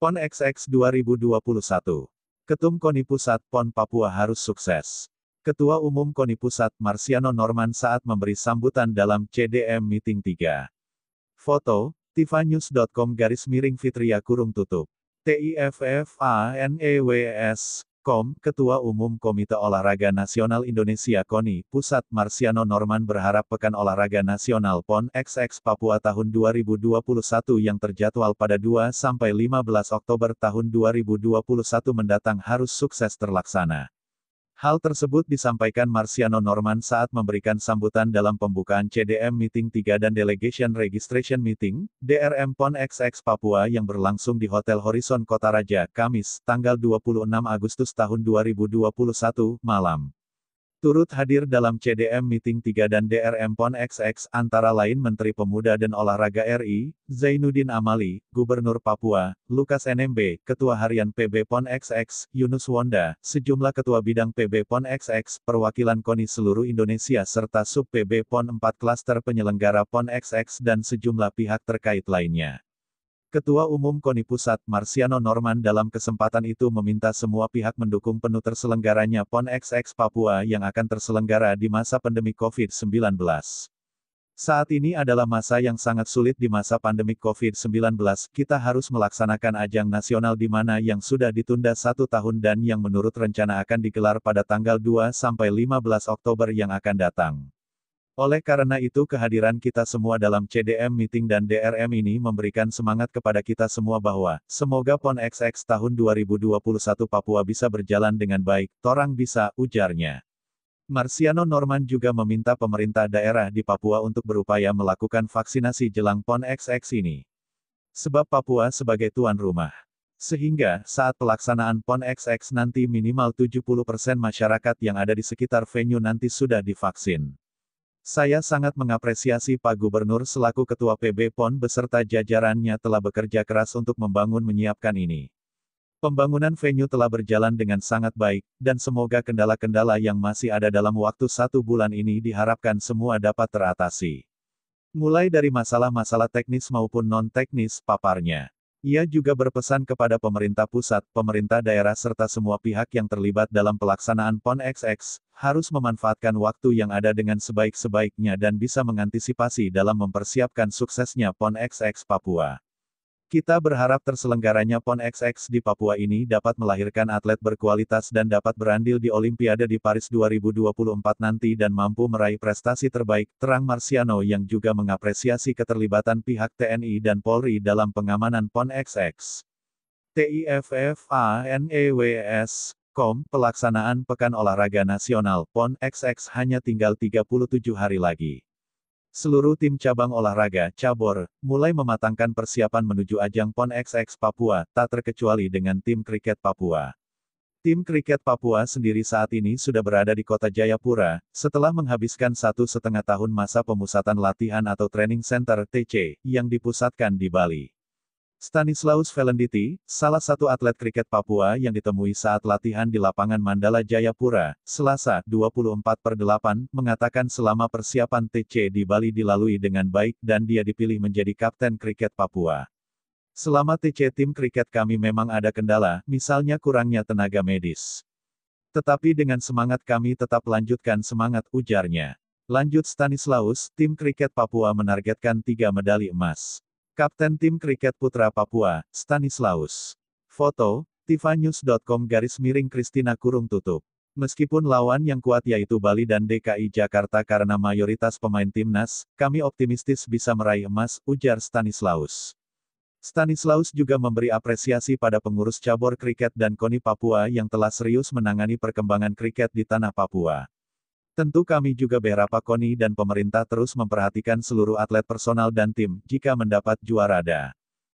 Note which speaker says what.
Speaker 1: PON XX 2021. Ketum KONI Pusat PON Papua harus sukses. Ketua Umum KONI Pusat Marsiano Norman saat memberi sambutan dalam CDM Meeting 3. Foto, tifanews.com garis miring Fitria kurung tutup. TIFFANEWS, Kom, Ketua Umum Komite Olahraga Nasional Indonesia KONI, Pusat Marsiano Norman berharap Pekan Olahraga Nasional PON XX Papua tahun 2021 yang terjadwal pada 2-15 Oktober tahun 2021 mendatang harus sukses terlaksana. Hal tersebut disampaikan Marciano Norman saat memberikan sambutan dalam pembukaan CDM Meeting 3 dan Delegation Registration Meeting, DRM PON XX Papua yang berlangsung di Hotel Horizon Kota Raja, Kamis, tanggal 26 Agustus tahun 2021, malam. Turut hadir dalam CDM Meeting 3 dan DRM PON XX antara lain Menteri Pemuda dan Olahraga RI, Zainuddin Amali, Gubernur Papua, Lukas NMB, Ketua Harian PB PON XX, Yunus Wonda, sejumlah Ketua Bidang PB PON XX, perwakilan KONI seluruh Indonesia serta Sub PB PON 4 Klaster Penyelenggara PON XX dan sejumlah pihak terkait lainnya. Ketua Umum KONI Pusat, Marciano Norman dalam kesempatan itu meminta semua pihak mendukung penuh terselenggaranya PON XX Papua yang akan terselenggara di masa pandemi COVID-19. Saat ini adalah masa yang sangat sulit di masa pandemi COVID-19, kita harus melaksanakan ajang nasional di mana yang sudah ditunda satu tahun dan yang menurut rencana akan digelar pada tanggal 2-15 Oktober yang akan datang. Oleh karena itu kehadiran kita semua dalam CDM Meeting dan DRM ini memberikan semangat kepada kita semua bahwa, semoga PON XX tahun 2021 Papua bisa berjalan dengan baik, torang bisa, ujarnya. Marciano Norman juga meminta pemerintah daerah di Papua untuk berupaya melakukan vaksinasi jelang PON XX ini. Sebab Papua sebagai tuan rumah. Sehingga, saat pelaksanaan PON XX nanti minimal 70% masyarakat yang ada di sekitar venue nanti sudah divaksin. Saya sangat mengapresiasi Pak Gubernur selaku Ketua PB PON beserta jajarannya telah bekerja keras untuk membangun menyiapkan ini. Pembangunan venue telah berjalan dengan sangat baik, dan semoga kendala-kendala yang masih ada dalam waktu satu bulan ini diharapkan semua dapat teratasi. Mulai dari masalah-masalah teknis maupun non-teknis, paparnya. Ia juga berpesan kepada pemerintah pusat, pemerintah daerah serta semua pihak yang terlibat dalam pelaksanaan PON XX, harus memanfaatkan waktu yang ada dengan sebaik-sebaiknya dan bisa mengantisipasi dalam mempersiapkan suksesnya PON XX Papua. Kita berharap terselenggaranya PON XX di Papua ini dapat melahirkan atlet berkualitas dan dapat berandil di Olimpiade di Paris 2024 nanti dan mampu meraih prestasi terbaik, terang Marciano yang juga mengapresiasi keterlibatan pihak TNI dan Polri dalam pengamanan PON XX. TIFFANEWS, KOM, pelaksanaan Pekan Olahraga Nasional PON XX hanya tinggal 37 hari lagi. Seluruh tim cabang olahraga, cabur, mulai mematangkan persiapan menuju ajang PON XX Papua, tak terkecuali dengan tim kriket Papua. Tim kriket Papua sendiri saat ini sudah berada di kota Jayapura, setelah menghabiskan satu setengah tahun masa pemusatan latihan atau training center TC, yang dipusatkan di Bali. Stanislaus Velenditi, salah satu atlet kriket Papua yang ditemui saat latihan di lapangan Mandala Jayapura, Selasa, 24 per 8, mengatakan selama persiapan TC di Bali dilalui dengan baik dan dia dipilih menjadi kapten kriket Papua. Selama TC tim kriket kami memang ada kendala, misalnya kurangnya tenaga medis. Tetapi dengan semangat kami tetap lanjutkan semangat ujarnya. Lanjut Stanislaus, tim kriket Papua menargetkan tiga medali emas. Kapten Tim Kriket Putra Papua, Stanislaus. Foto, tifanews.com garis miring Kristina kurung tutup. Meskipun lawan yang kuat yaitu Bali dan DKI Jakarta karena mayoritas pemain timnas, kami optimistis bisa meraih emas, ujar Stanislaus. Stanislaus juga memberi apresiasi pada pengurus cabur kriket dan KONI Papua yang telah serius menangani perkembangan kriket di tanah Papua. Tentu kami juga berapa KONI dan pemerintah terus memperhatikan seluruh atlet personal dan tim, jika mendapat juara ada.